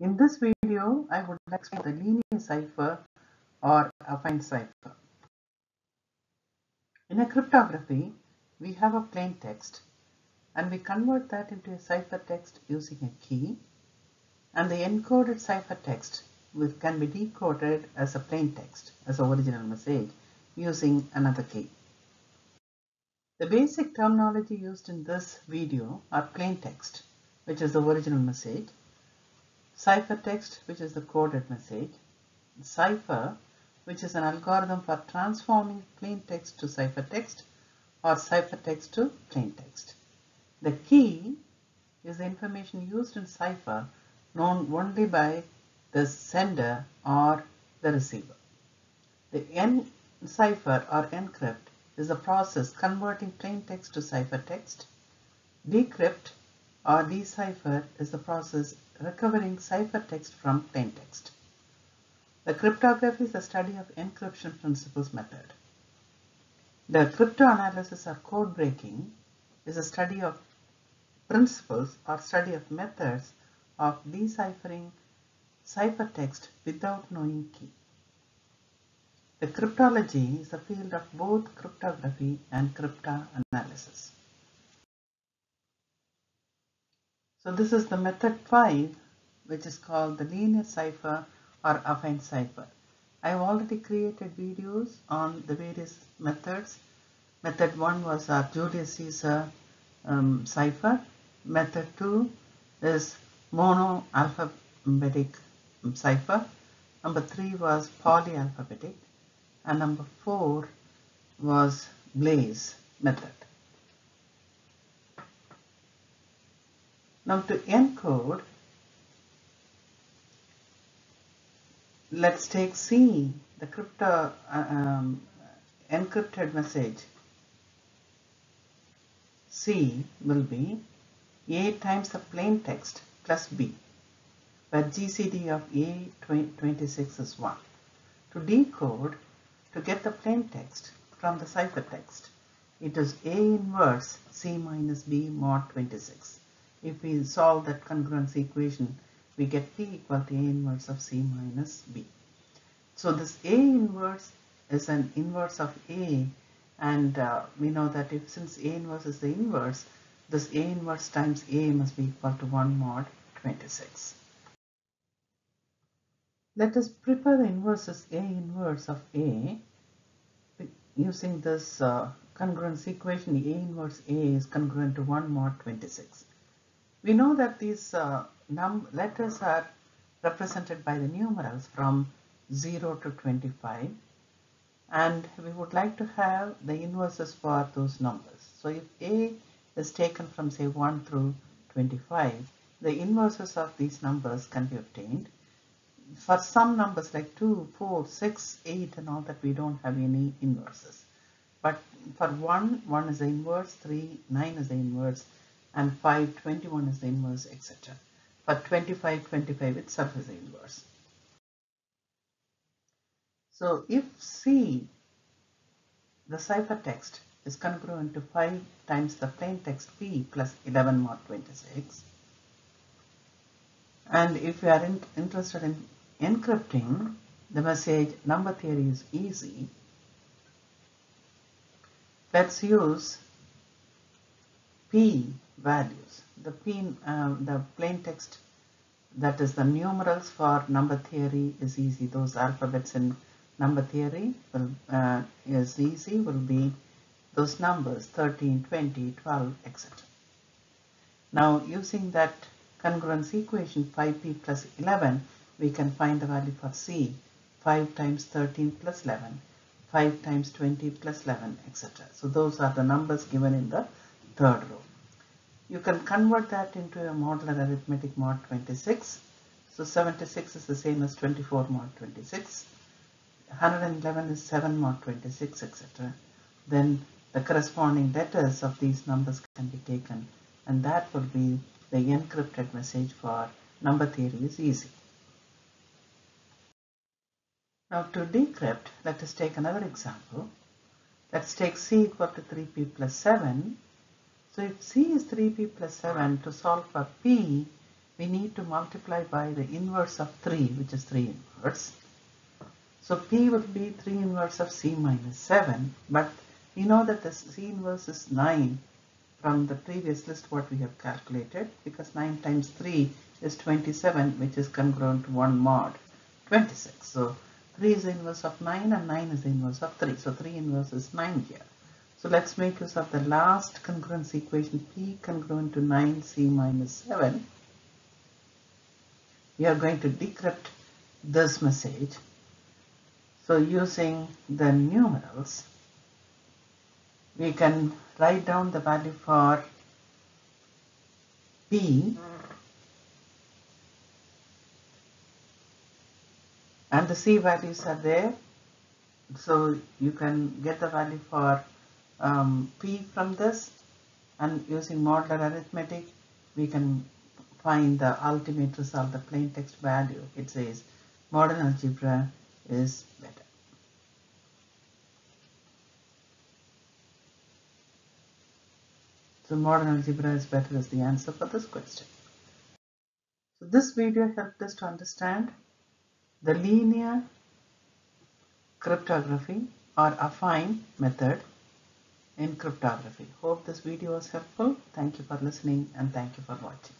In this video, I would explain the linear cipher or affine cipher. In a cryptography, we have a plain text and we convert that into a ciphertext using a key and the encoded ciphertext with, can be decoded as a plain text as original message using another key. The basic terminology used in this video are plain text, which is the original message, ciphertext, which is the coded message, cipher, which is an algorithm for transforming plain text to ciphertext or ciphertext to plain text. The key is the information used in cipher known only by the sender or the receiver. The encipher or encrypt is the process converting plain text to ciphertext. Decrypt or decipher is the process recovering ciphertext from plain text. The cryptography is the study of encryption principles method. The cryptanalysis or code breaking is a study of principles or study of methods of deciphering ciphertext without knowing key. The cryptology is the field of both cryptography and cryptanalysis. So this is the method 5 which is called the linear cipher or affine cipher. I have already created videos on the various methods. Method 1 was our Julius Caesar um, cipher. Method 2 is mono alphabetic cipher. Number 3 was polyalphabetic and number 4 was Blaze method. Now to encode, let's take C, the crypto um, encrypted message. C will be A times the plain text plus B, where GCD of A26 is 1. To decode, to get the plain text from the ciphertext, it is A inverse C minus B mod 26. If we solve that congruence equation, we get P equal to A inverse of C minus B. So this A inverse is an inverse of A and uh, we know that if since A inverse is the inverse, this A inverse times A must be equal to 1 mod 26. Let us prepare the inverses A inverse of A using this uh, congruence equation A inverse A is congruent to 1 mod 26. We know that these uh, letters are represented by the numerals from 0 to 25 and we would like to have the inverses for those numbers. So if A is taken from say 1 through 25, the inverses of these numbers can be obtained. For some numbers like 2, 4, 6, 8 and all that we don't have any inverses. But for 1, 1 is the inverse, 3, 9 is the inverse, and 5, 21 is the inverse, etc. For 25, 25 itself is the inverse. So if C, the ciphertext, is congruent to 5 times the plain text P plus 11 mod 26, and if you are in, interested in encrypting the message number theory is easy, let's use P values. The P, uh, the plain text that is the numerals for number theory is easy. Those alphabets in number theory will, uh, is easy will be those numbers 13, 20, 12, etc. Now using that congruence equation 5p plus 11 we can find the value for C 5 times 13 plus 11 5 times 20 plus 11 etc. So those are the numbers given in the third row. You can convert that into a modular arithmetic mod 26. So 76 is the same as 24 mod 26. 111 is 7 mod 26 etc. Then the corresponding letters of these numbers can be taken and that will be the encrypted message for number theory is easy. Now to decrypt, let us take another example. Let's take C equal to 3P plus 7. So if C is 3P plus 7, to solve for P, we need to multiply by the inverse of 3, which is 3 inverse. So P would be 3 inverse of C minus 7, but we know that the C inverse is 9 from the previous list what we have calculated because 9 times 3 is 27 which is congruent to 1 mod 26. So 3 is inverse of 9 and 9 is inverse of 3. So 3 inverse is 9 here. So let's make use of the last congruence equation P congruent to 9C minus 7. We are going to decrypt this message. So using the numerals, we can write down the value for P and the C values are there. So you can get the value for um, P from this and using modular arithmetic we can find the ultimate result, the plain text value. It says modern algebra is better. So modern algebra is better is the answer for this question. So this video helped us to understand the linear cryptography or affine method in cryptography. Hope this video was helpful. Thank you for listening and thank you for watching.